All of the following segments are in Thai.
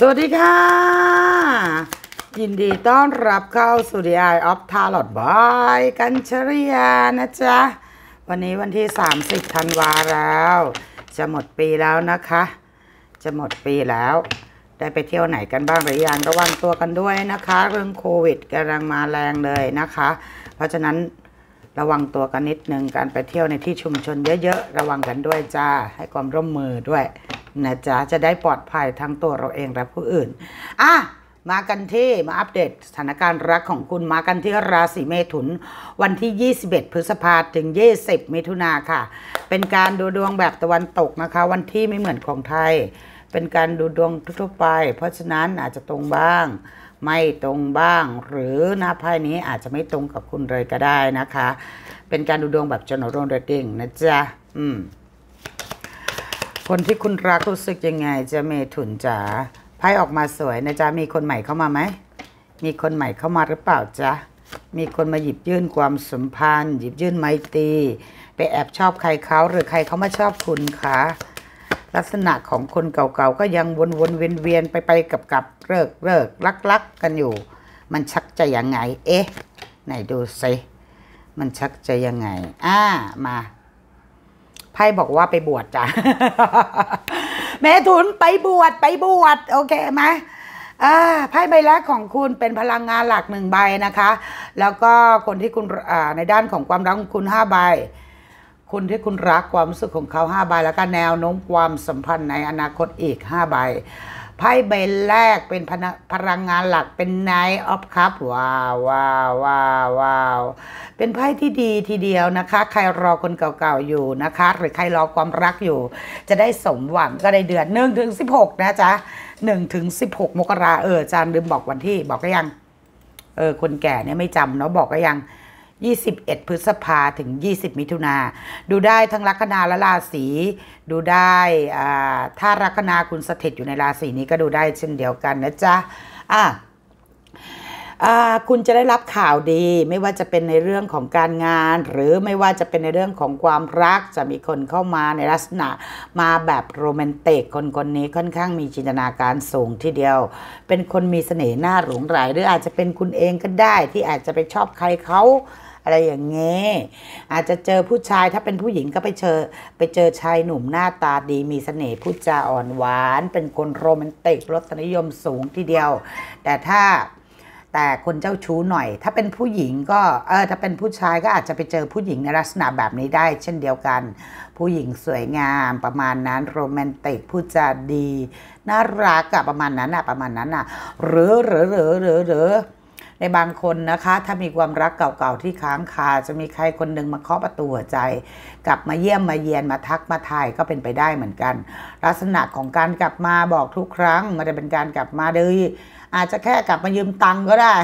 สวัสดีค่ะ ยินดีต้อนรับเข้าสู่ The Eye of Tarot บายกัญชริยานะจ๊ะ วันนี้วันที่ 30ธันวาแล้ว จะหมดปีแล้วนะคะ จะหมดปีแล้ว ได้ไปเที่ยวไหนกันบ้างหรือยังระวังตัวกันด้วยนะคะ เรื่องโควิดกำลังมาแรงเลยนะคะ เพราะฉะนั้น ระวังตัวกันนิดนึงการไปเที่ยวในที่ชุมชนเยอะๆ ระวังกันด้วยจ้า ให้ความร่วมมือด้วยนะจ๊ะจะได้ปลอดภัยทั้งตัวเราเองและผู้อื่น อะมากันที่มาอัปเดตสถานการณ์รักของคุณมากันที่ราศีเมถุน วันที่ 21 พฤษภาถึง 20 มิถุนาค่ะ เป็นการดูดวงแบบตะวันตกนะคะ วันที่ไม่เหมือนของไทย เป็นการดูดวงทั่วไป เพราะฉะนั้นอาจจะตรงบ้าง ไม่ตรงบ้าง หรือหน้าไพ่นี้อาจจะไม่ตรงกับคุณเลยก็ได้นะคะ เป็นการดูดวงแบบจนโรนเรดดิ้งนะจ๊ะอืมคนที่คุณรักรู้สึกยังไงจะเมถุนจ๋าไพ่ออกมาสวยนะจ๊ะมีคนใหม่เข้ามาไหมมีคนใหม่เข้ามาหรือเปล่าจ๊ะมีคนมาหยิบยื่นความสัมพันธ์ หยิบยื่นไมตรีไปแอบชอบใครเขาหรือใครเขามาชอบคุณคะ ลักษณะของคนเก่าๆก็ยังวนๆเวียนๆไปไปกับกับๆเลิกเลิกลักลักกันอยู่ มันชักจะยังไง เอ๊ะ ไหนดูสิมันชักจะยังไง อ่ามาไพ่บอกว่าไปบวชจ้ะแม่ทุนไปบวชไปบวชโอเคไหมอ่าไพ่ใบแรกของคุณเป็นพลังงานหลักหนึ่งใบนะคะ แล้วก็คนที่คุณในด้านของความรักของคุณห้าใบ คุณที่คุณรักความรู้สึกของเขาห้าใบแล้วก็แนวโน้มความสัมพันธ์ในอนาคตอีกห้าใบไพ่ใบแรกเป็นพพลังงานหลักเป็น Knight of Cup ว้าวว้าวว้าวว้าวเป็นไพ่ที่ดีทีเดียวนะคะ ใครรอคนเก่าๆอยู่นะคะ หรือใครรอความรักอยู่ จะได้สมหวังก็ในเดือนหนึ่งถึงสิบหกนะจ๊ะหนึ่งถึงสิบหกมกราเออจารย์ลืมบอกวันที่บอกก็ยัง เออ คนแก่เนี่ยไม่จำเนาะบอกก็ยัง 21 พฤษภาถึง 20 มิถุนาดูได้ทั้งลัคนาและราศีดูได้ถ้าลัคนาคุณสถิตอยู่ในราศีนี้ก็ดูได้เช่นเดียวกันนะจ๊ะอะคุณจะได้รับข่าวดี ไม่ว่าจะเป็นในเรื่องของการงาน หรือไม่ว่าจะเป็นในเรื่องของความรักจะมีคนเข้ามาในลักษณะมาแบบโรแมนติกคนคนนี้ค่อนข้างมีจินตนาการสูงทีเดียว เป็นคนมีเสน่ห์หน่าหลงไหลหรืออาจจะเป็นคุณเองก็ได้ที่อาจจะไปชอบใครเขา อะไรอย่างเงี้ยอาจจะเจอผู้ชายถ้าเป็นผู้หญิงก็ไปเจอไปเจอชายหนุ่มหน้าตาดีมีเสน่ห์พูดจาอ่อนหวาน เป็นคนโรแมนติกรสนิยมสูงทีเดียว แต่ถ้าแต่คนเจ้าชู้หน่อย ถ้าเป็นผู้หญิงก็เออถ้าเป็นผู้ชายก็อาจจะไปเจอผู้หญิงในลักษณะแบบนี้ได้ เช่นเดียวกัน ผู้หญิงสวยงามประมาณนั้นโรแมนติกพูดจาดี น่ารักอะประมาณนั้นอะประมาณนั้นอะหรือหรือหรือหรือหรือ ในบางคนนะคะ ถ้ามีความรักเก่าๆที่ค้างคา จะมีใครคนหนึ่งมาเคาะประตูหัวใจ กลับมาเยี่ยมมาเยียนมาทักมาทายก็เป็นไปได้เหมือนกัน ลักษณะของการกลับมาบอกทุกครั้งมันจะเป็นการกลับมาโดยอาจจะแค่กลับมายืมตังก็ได้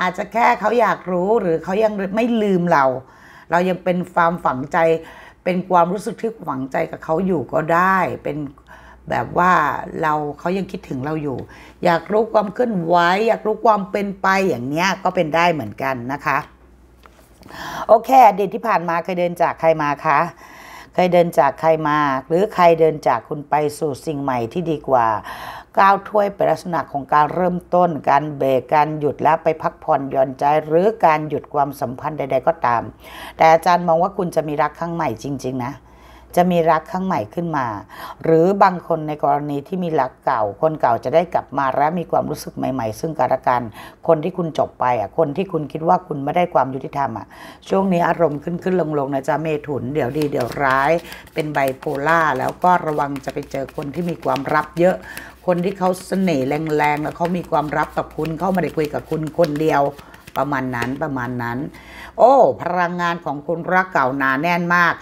อาจจะแค่เขาอยากรู้หรือเขายังไม่ลืมเรา เรายังเป็นความฝังใจ เป็นความรู้สึกที่ฝังใจกับเขาอยู่ก็ได้ เป็น แบบว่าเราเขายังคิดถึงเราอยู่ อยากรู้ความเคลื่อนไหวอยากรู้ความเป็นไปอย่างเนี้ยก็เป็นได้เหมือนกันนะคะ โอเคอดีตที่ผ่านมาเคยเดินจากใครมาคะเคยเดินจากใครมา หรือใครเดินจากคุณไปสู่สิ่งใหม่ที่ดีกว่าก้าวถ้วยเป็นลักษณะของการเริ่มต้น การเบรกการหยุดแล้วไปพักผ่อนหย่อนใจ หรือการหยุดความสัมพันธ์ใด ๆ ก็ตาม แต่อาจารย์มองว่าคุณจะมีรักครั้งใหม่จริง ๆ นะ จะมีรักครั้งใหม่ขึ้นมา หรือบางคนในกรณีที่มีรักเก่า คนเก่าจะได้กลับมาและมีความรู้สึกใหม่ ๆ ซึ่งกันและกัน คนที่คุณจบไปอะคนที่คุณคิดว่าคุณไม่ได้ความยุติธรรมอะช่วงนี้อารมณ์ขึ้นขึ้นลงลงๆนะจ๊ะเมถุนเดี๋ยวดีเดี๋ยวร้าย เป็นไบโพล่าแล้วก็ระวังจะไปเจอคนที่มีความลับเยอะคนที่เขาเสน่ห์แรงๆ แล้วเขามีความลับกับคุณเขาไม่ได้คุยกับคุณคนเดียวประมาณนั้นประมาณนั้น โอ้ พลังงานของคุณรักเก่าหนาแน่นมาก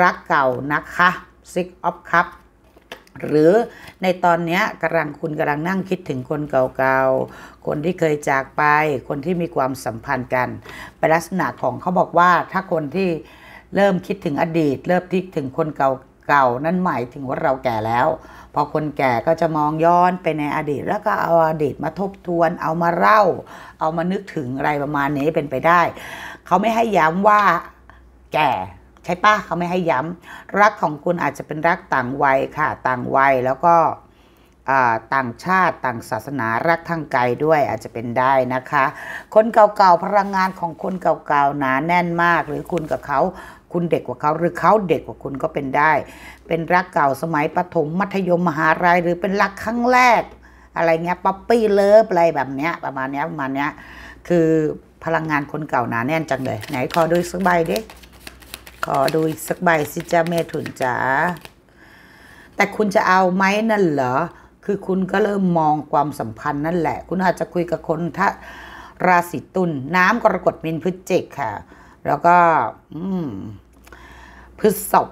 รักเก่านะคะ Six of Cup หรือในตอนนี้กำลังคุณกำลังนั่งคิดถึงคนเก่าๆ คนที่เคยจากไป คนที่มีความสัมพันธ์กันเป็นลักษณะของเขาบอกว่าถ้าคนที่เริ่มคิดถึงอดีต เริ่มคิดถึงคนเก่าๆนั่นหมายถึงว่าเราแก่แล้ว พอคนแก่ก็จะมองย้อนไปในอดีต แล้วก็เอาอดีตมาทบทวน เอามาเล่า เอามานึกถึงอะไรประมาณนี้เป็นไปได้ เขาไม่ให้ย้ำว่าแก่ ใช่ปะเขาไม่ให้ย้ำรักของคุณอาจจะเป็นรักต่างวัยค่ะ ต่างวัยแล้วก็ต่างชาติต่างศาสนารักทางไกลด้วยอาจจะเป็นได้นะคะ คนเก่าๆพลังงานของคนเก่าๆหนาแน่นมาก หรือคุณกับเขาคุณเด็กกว่าเขาหรือเขาเด็กกว่าคุณก็เป็นได้ เป็นรักเก่าสมัยประถมมัธยมมหาลัยหรือเป็นรักครั้งแรก อะไรเงี้ย puppy love อะไรแบบเนี้ยประมาณเนี้ยประมาณเนี้ยคือพลังงานคนเก่าหนาแน่นจังเลยไหนขอดูสักใบดิ ขอดูอีกสักใบสิจ้าเมถุนจ๋าแต่คุณจะเอาไหมนั่นเหรอ คือคุณก็เริ่มมองความสัมพันธ์นั่นแหละ คุณอาจจะคุยกับคนถ้าราศีธาตุน้ำกรกฎมีนพฤศจิกค่ะ แล้วก็พฤษภ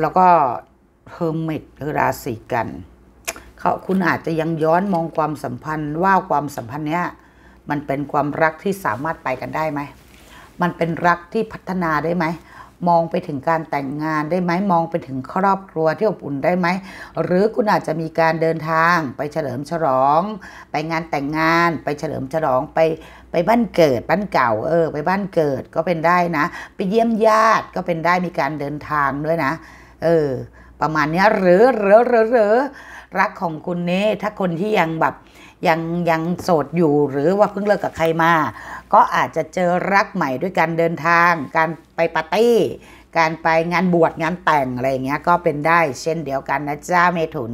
แล้วก็เฮอร์มิตคือราศีกันเขาคุณอาจจะยังย้อนมองความสัมพันธ์ว่าความสัมพันธ์เนี้ยมันเป็นความรักที่สามารถไปกันได้ไหม มันเป็นรักที่พัฒนาได้ไหม มองไปถึงการแต่งงานได้ไหมมองไปถึงครอบครัวที่อบอุ่นได้ไหม หรือคุณอาจจะมีการเดินทางไปเฉลิมฉลอง ไปงานแต่งงาน ไปเฉลิมฉลองไปไปบ้านเกิดบ้านเก่าเออ ไปบ้านเกิดก็เป็นได้นะ ไปเยี่ยมญาติก็เป็นได้มีการเดินทางด้วยนะ เออ ประมาณนี้หรือหรือหรือหรือรักของคุณนี้ถ้าคนที่ยังแบบยังยังโสดอยู่หรือว่าเพิ่งเลิกกับใครมา ก็อาจจะเจอรักใหม่ด้วยการเดินทาง การ ปปาร์ตี้ การไปงานบวชงานแต่งอะไรอย่างเงี้ยก็เป็นได้เช่นเดียวกันนะจ้าเมถุน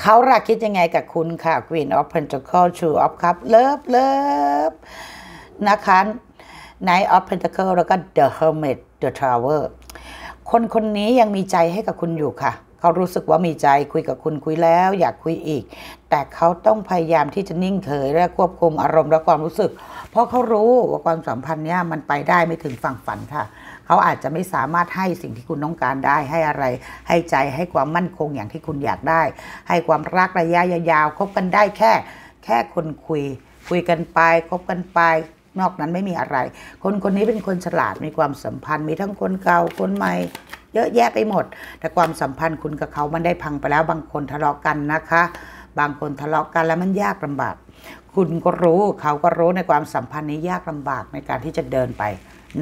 เขารักคิดยังไงกับคุณค่ะ Queen of Pentacles Two of Cups Love Love นะคะ Knight of Pentacles แล้วก็ The Hermit The Tower คนคนนี้ยังมีใจให้กับคุณอยู่ค่ะ เขารู้สึกว่ามีใจคุยกับคุณคุยแล้วอยากคุยอีก แต่เขาต้องพยายามที่จะนิ่งเฉยและควบคุมอารมณ์และความรู้สึก เพราะเขารู้ว่าความสัมพันธ์เนี้ยมันไปได้ไม่ถึงฝั่งฝันค่ะ เขาอาจจะไม่สามารถให้สิ่งที่คุณต้องการได้ให้อะไร ให้ใจให้ความมั่นคงอย่างที่คุณอยากได้ ให้ความรักระยะยาวคบกันได้แค่ แค่คนคุย คุยกันไปคบกันไปนอกนั้นไม่มีอะไร คนคนนี้เป็นคนฉลาดมีความสัมพันธ์ มีทั้งคนเก่าคนใหม่ เยอะแยะไปหมด แต่ความสัมพันธ์คุณกับเขามันได้พังไปแล้วบางคนทะเลาะกันนะคะ บางคนทะเลาะกันแล้วมันยากลำบาก คุณก็รู้เขาก็รู้ในความสัมพันธ์นี้ยากลำบากในการที่จะเดินไป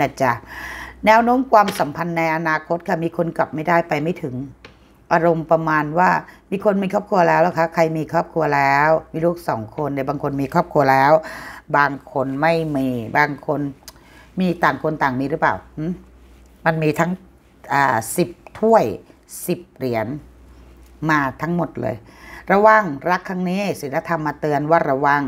นะจ๊ะแนวโน้มความสัมพันธ์ในอนาคตค่ะมีคนกลับไม่ได้ไปไม่ถึง อารมณ์ประมาณว่ามีคนมีครอบครัวแล้วแล้วคะใครมีครอบครัวแล้ว มีลูกสองคนในบางคนมีครอบครัวแล้ว บางคนไม่มีบางคนมีต่างคนต่างมีหรือเปล่ามันมีทั้ง สิบถ้วยสิบเหรียญมาทั้งหมดเลย ระวังรักครั้งนี้ศีลธรรมมาเตือนว่าระวัง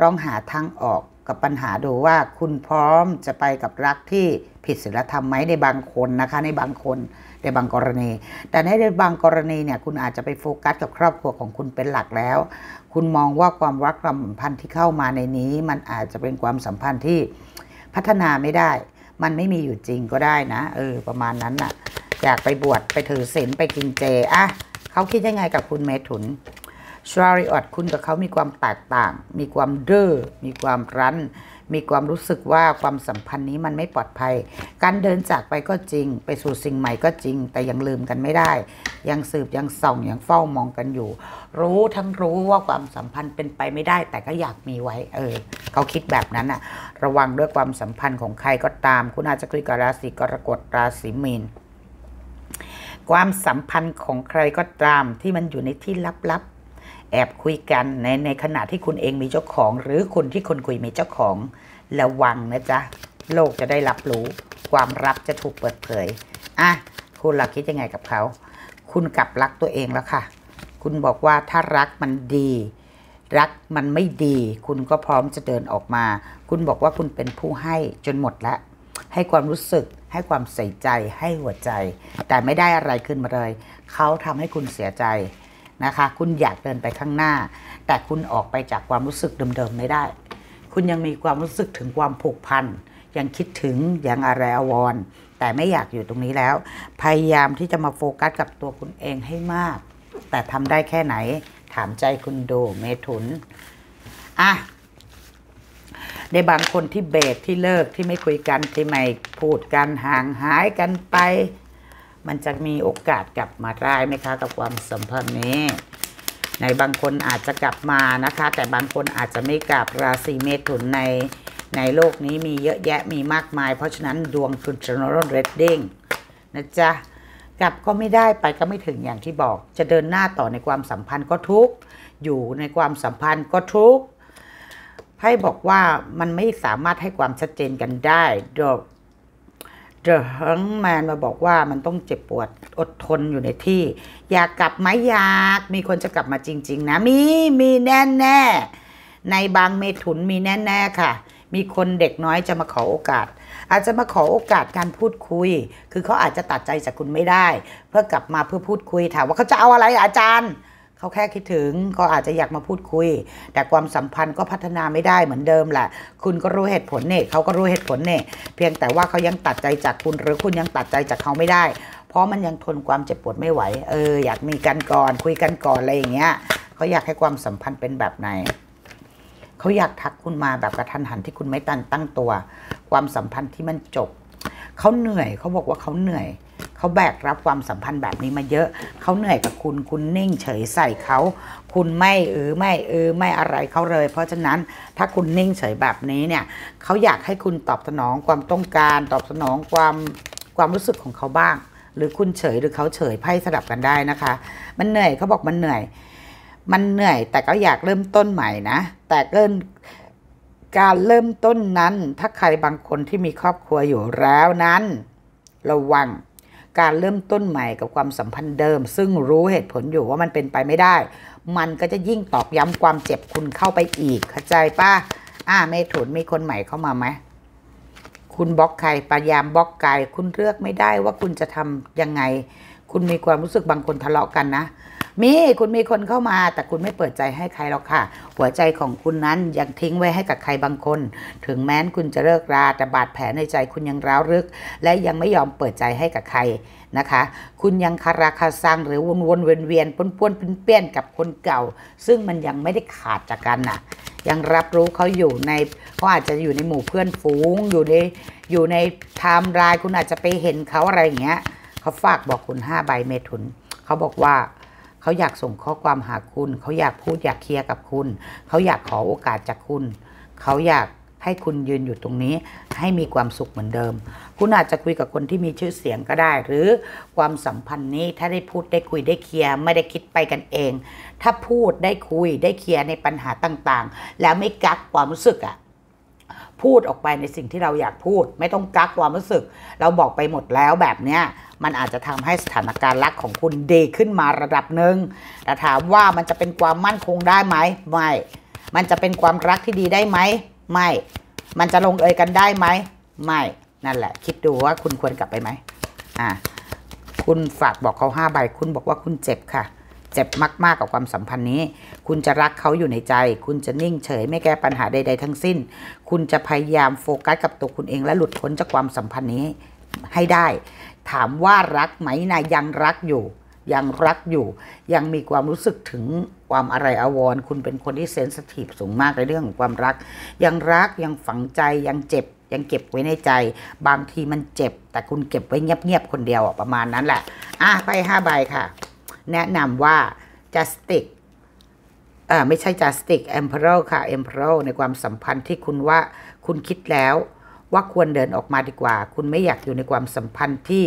ร้องหาทางออกกับปัญหาดูว่าคุณพร้อมจะไปกับรักที่ผิดศีลธรรมไหมในบางคนนะคะ ในบางคนในบางกรณี แต่ในบางกรณีเนี่ยคุณอาจจะไปโฟกัสกับครอบครัวของคุณเป็นหลักแล้ว คุณมองว่าความรักความสัมพันธ์ที่เข้ามาในนี้ มันอาจจะเป็นความสัมพันธ์ที่พัฒนาไม่ได้ มันไม่มีอยู่จริงก็ได้นะเออประมาณนั้นน่ะ อยากไปบวชไปถือศีลไปกินเจอะเขาคิดยังไงกับคุณเมถุนชาริออดคุณกับเขามีความแตกต่าง มีความเด้อมีความรั้น มีความรู้สึกว่าความสัมพันธ์นี้มันไม่ปลอดภัย การเดินจากไปก็จริง ไปสู่สิ่งใหม่ก็จริง แต่ยังลืมกันไม่ได้ ยังสืบยังส่องยังเฝ้ามองกันอยู่ รู้ทั้งรู้ว่าความสัมพันธ์เป็นไปไม่ได้ แต่ก็อยากมีไว้เออเขาคิดแบบนั้นอะระวังด้วยความสัมพันธ์ของใครก็ตาม คุณอาจจะคุยกับราศีกรกฎราศีมีนความสัมพันธ์ของใครก็ตามที่มันอยู่ในที่ลับ แอบคุยกันในในขณะที่คุณเองมีเจ้าของ หรือคนที่คนคุยมีเจ้าของระวังนะจ๊ะโลกจะได้รับรู้ ความรักจะถูกเปิดเผยอะคุณหลักคิดยังไงกับเขา คุณกลับรักตัวเองแล้วค่ะ คุณบอกว่าถ้ารักมันดี รักมันไม่ดี คุณก็พร้อมจะเดินออกมา คุณบอกว่าคุณเป็นผู้ให้จนหมดแล้วให้ความรู้สึกให้ความใส่ใจให้หัวใจ แต่ไม่ได้อะไรขึ้นมาเลย เขาทำให้คุณเสียใจ นะคะ คุณอยากเดินไปข้างหน้า แต่คุณออกไปจากความรู้สึกเดิมๆไม่ได้ คุณยังมีความรู้สึกถึงความผูกพันยังคิดถึงยังอะไรอวรแต่ไม่อยากอยู่ตรงนี้แล้ว พยายามที่จะมาโฟกัสกับตัวคุณเองให้มาก แต่ทำได้แค่ไหนถามใจคุณดูเมถุนอะในบางคนที่เบรกที่เลิกที่ไม่คุยกันที่ไม่พูดกันห่างหายกันไป มันจะมีโอกาสกลับมาได้ไหมคะ กับความสัมพันธ์นี้ในบางคนอาจจะกลับมานะคะ แต่บางคนอาจจะไม่กลับราศีเมถุนในในโลกนี้มีเยอะแยะมีมากมาย เพราะฉะนั้นดวงคุณ general reading นะจ๊ะกลับก็ไม่ได้ไปก็ไม่ถึงอย่างที่บอก จะเดินหน้าต่อในความสัมพันธ์ก็ทุกอยู่ในความสัมพันธ์ก็ทุกไพ่บอกว่ามันไม่สามารถให้ความชัดเจนกันได้ดอก เดอะฮังแมนมาบอกว่ามันต้องเจ็บปวดอดทนอยู่ในที่ อยากกลับไหมอยากมีคนจะกลับมาจริง ๆ นะ มีมีแน่แน่ในบางเมถุนมีแน่แน่ๆค่ะ มีคนเด็กน้อยจะมาขอโอกาส อาจจะมาขอโอกาสการพูดคุย คือเขาอาจจะตัดใจจากคุณไม่ได้ เพื่อกลับมาเพื่อพูดคุยถามว่าเขาจะเอาอะไรอาจารย์ เขาแค่คิดถึงเขาอาจจะอยากมาพูดคุย แต่ความสัมพันธ์ก็พัฒนาไม่ได้เหมือนเดิมแหละ คุณก็รู้เหตุผลเนี่ยเขาก็รู้เหตุผลเนี่ยเพียงแต่ว่าเขายังตัดใจจากคุณหรือคุณยังตัดใจจากเขาไม่ได้ เพราะมันยังทนความเจ็บปวดไม่ไหว เออ อยากมีกันก่อนคุยกันก่อนอะไรอย่างเงี้ยเขาอยากให้ความสัมพันธ์เป็นแบบไหนเขาอยากทักคุณมาแบบกระทันหันที่คุณไม่ตันตั้งตัว ความสัมพันธ์ที่มันจบเขาเหนื่อยเขาบอกว่าเขาเหนื่อย เขาแบกรับความสัมพันธ์แบบนี้มาเยอะ เขาเหนื่อยกับคุณคุณนิ่งเฉยใส่เขา คุณไม่เออไม่เออไม่อะไรเขาเลย เพราะฉะนั้นถ้าคุณนิ่งเฉยแบบนี้เนี่ยเขาอยากให้คุณตอบสนองความต้องการ ตอบสนองความความรู้สึกของเขาบ้าง หรือคุณเฉยหรือเขาเฉยไพ่สลับกันได้นะคะ มันเหนื่อยเขาบอกมันเหนื่อย มันเหนื่อยแต่ก็อยากเริ่มต้นใหม่นะ แต่เริ่มการเริ่มต้นนั้น ถ้าใครบางคนที่มีครอบครัวอยู่แล้วนั้น ระวัง การเริ่มต้นใหม่กับความสัมพันธ์เดิม ซึ่งรู้เหตุผลอยู่ว่ามันเป็นไปไม่ได้ มันก็จะยิ่งตอกย้ำความเจ็บคุณเข้าไปอีกเข้าใจป้าอ่าเมถุนมีคนใหม่เข้ามาไหมคุณบล็อกใครพยายามบล็อกใครคุณเลือกไม่ได้ว่าคุณจะทำยังไง คุณมีความรู้สึกบางคนทะเลาะกันนะ มีคุณมีคนเข้ามา แต่คุณไม่เปิดใจให้ใครหรอกค่ะ หัวใจของคุณนั้นยังทิ้งไว้ให้กับใครบางคน ถึงแม้นคุณจะเลิกราแต่บาดแผลในใจคุณยังร้าวลึก และยังไม่ยอมเปิดใจให้กับใครนะคะ คุณยังคาราคาซังหรือวนวนเวียนเวียนป้วนป้วนเปี้ยนกับคนเก่า ซึ่งมันยังไม่ได้ขาดจากกันน่ะ ยังรับรู้เขาอยู่ในเขาอาจจะอยู่ในหมู่เพื่อนฝูง อยู่ในอยู่ในไทม์ไลน์คุณอาจจะไปเห็นเขาอะไรอย่างเงี้ยเขาฝากบอกคุณห้าใบเมถุนเขาบอกว่า เขาอยากส่งข้อความหาคุณ เขาอยากพูดอยาก clear กับคุณ เขาอยากขอโอกาสจากคุณ เขาอยากให้คุณยืนอยู่ตรงนี้ให้มีความสุขเหมือนเดิม คุณอาจจะคุยกับคนที่มีชื่อเสียงก็ได้ หรือความสัมพันธ์นี้ถ้าได้พูดได้คุยได้เคลียร์ไม่ได้คิดไปกันเอง ถ้าพูดได้คุยได้เคลียร์ในปัญหาต่างๆ แล้วไม่กักความรู้สึกอะพูดออกไปในสิ่งที่เราอยากพูด ไม่ต้องกักความรู้สึก เราบอกไปหมดแล้วแบบเนี้ย มันอาจจะทำให้สถานการณ์รักของคุณดีขึ้นมาระดับหนึ่งแต่ถามว่ามันจะเป็นความมั่นคงได้ไหมไม่ มันจะเป็นความรักที่ดีได้ไหมไม่ มันจะลงเอยกันได้ไหมไม่นั่นแหละ คิดดูว่าคุณควรกลับไปไหมอ่าคุณฝากบอกเขาห้าใบคุณบอกว่าคุณเจ็บค่ะ เจ็บมากๆกับความสัมพันธ์นี้ คุณจะรักเขาอยู่ในใจ คุณจะนิ่งเฉย ไม่แก้ปัญหาใดๆทั้งสิ้น คุณจะพยายามโฟกัสกับตัวคุณเองและหลุดพ้นจากความสัมพันธ์นี้ให้ได้ ถามว่ารักไหมนายยังรักอยู่ ยังรักอยู่ ยังมีความรู้สึกถึงความอะไรอวรคุณเป็นคนที่เซนสทีฟสูงมากในเรื่องของความรัก ยังรักยังฝังใจยังเจ็บยังเก็บไว้ในใจ บางทีมันเจ็บ แต่คุณเก็บไว้เงียบๆคนเดียวประมาณนั้นแหละ อะไปห้าใบค่ะ แนะนำว่า justice อ่าไม่ใช่ justice emperor ค่ะ emperor ในความสัมพันธ์ที่คุณว่าคุณคิดแล้ว ว่าควรเดินออกมาดีกว่า คุณไม่อยากอยู่ในความสัมพันธ์ที่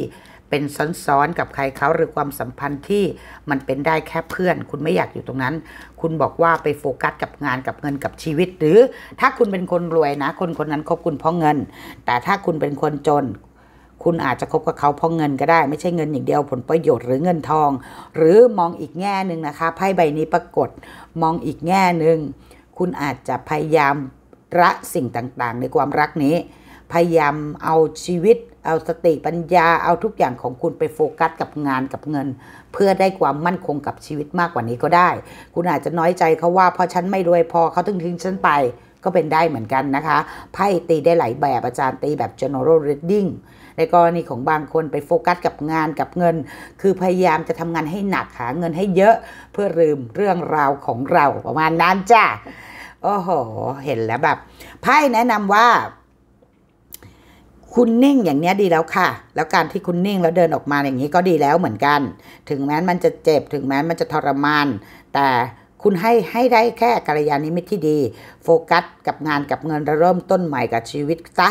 เป็นซ้อนๆกับใครเขาหรือความสัมพันธ์ที่มันเป็นได้แค่เพื่อน คุณไม่อยากอยู่ตรงนั้น คุณบอกว่าไปโฟกัสกับงานกับเงินกับชีวิต หรือถ้าคุณเป็นคนรวยนะ คนคนนั้นคบคุณเพราะเงิน แต่ถ้าคุณเป็นคนจน คุณอาจจะคบกับเขาเพราะเงินก็ได้ ไม่ใช่เงินอย่างเดียวผลประโยชน์หรือเงินทอง หรือมองอีกแง่หนึ่งนะคะไพ่ใบนี้ปรากฏมองอีกแง่หนึ่งคุณอาจจะพยายามละสิ่งต่างๆ ในความรักนี้ พยายามเอาชีวิต เอาสติปัญญาเอาทุกอย่างของคุณไปโฟกัสกับงานกับเงิน เพื่อได้ความมั่นคงกับชีวิตมากกว่านี้ก็ได้ คุณอาจจะน้อยใจเขาว่าพราะฉันไม่รวยพอเขาถึงทิ้งฉันไปก็เป็นได้เหมือนกันนะคะไพ่ตีได้หลายแบบอาจารย์ตีแบบ general reading ในกรณีของบางคนไปโฟกัสกับงานกับเงิน คือพยายามจะทำงานให้หนักหาเงินให้เยอะเพื่อลืมเรื่องราวของเราประมาณนั้นจ้าโอ้โห เห็นแล้วแบบไพ่แนะนำว่า คุณนิ่งอย่างเนี้ยดีแล้วค่ะ แล้วการที่คุณนิ่งแล้วเดินออกมาอย่างนี้ก็ดีแล้วเหมือนกัน ถึงแม้มันจะเจ็บ ถึงแม้มันจะทรมาน แต่คุณให้ให้ได้แค่กัลยาณมิตรที่ดี โฟกัสกับงานกับเงินเริ่มต้นใหม่กับชีวิตซะ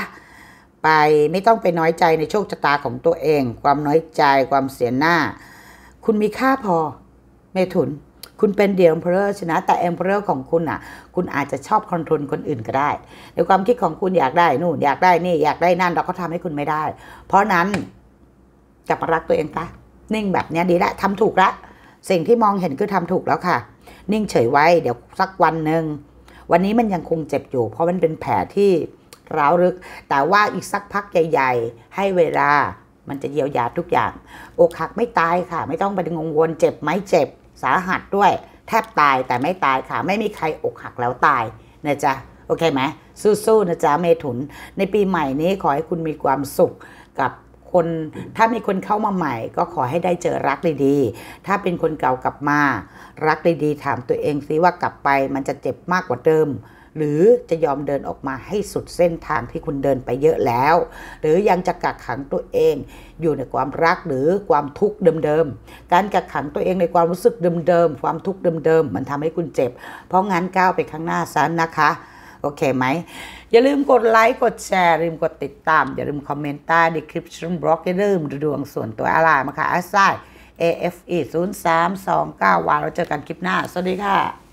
ไปไม่ต้องไปน้อยใจในโชคชะตาของตัวเอง ความน้อยใจความเสียหน้า คุณมีค่าพอเมถุน คุณเป็นเดียร์เ p อร์ชนะแต่เอ็มเพอร์ของคุณอะ คุณอาจจะชอบ control คนอื่นก็ได้ ในความคิดของคุณอยากได้นู่นอยากได้นี่อยากได้นั่นเราก็ทำให้คุณไม่ได้ เพราะนั้นกลับมารักตัวเองปะนิ่งแบบนี้ดีละทำถูกละสิ่งที่มองเห็นคือทำถูกแล้วค่ะ นิ่งเฉยไว้เดี๋ยวสักวันหนึ่งวันนี้มันยังคงเจ็บอยู่ เพราะมันเป็นแผลที่ร้าวลึก แต่ว่าอีกสักพักใหญ่ๆ ให้เวลามันจะเยียวยาทุกอย่างอกหักไม่ตายค่ะ ไม่ต้องไปงงวลเจ็บไหมเจ็บ สาหัสด้วย แทบตายแต่ไม่ตายค่ะ ไม่มีใครอกหักแล้วตายนะจ๊ะโอเคไหมสู้ๆนะจ๊ะเมถุน ในปีใหม่นี้ขอให้คุณมีความสุขกับคนถ้ามีคนเข้ามาใหม่ ก็ขอให้ได้เจอรักดีๆ ถ้าเป็นคนเก่ากลับมา รักดีๆถามตัวเองซิว่ากลับไปมันจะเจ็บมากกว่าเดิม หรือจะยอมเดินออกมาให้สุดเส้นทางที่คุณเดินไปเยอะแล้ว หรือยังจะกักขังตัวเองอยู่ในความรักหรือความทุกข์เดิมๆ การกักขังตัวเองในความรู้สึกเดิมๆ ความทุกข์เดิมๆ มันทำให้คุณเจ็บ เพราะงั้นก้าวไปข้างหน้าซะนะคะโอเคไหม อย่าลืมกดไลค์ กดแชร์อย่าลืมกดติดตาม อย่าลืมคอมเมนต์ใต้ description box อย่าลืมดูดวงส่วนตัวอะไรมาค่ะอาไซ AFE 0 3 2 9วันเราเจอกันคลิปหน้า สวัสดีค่ะ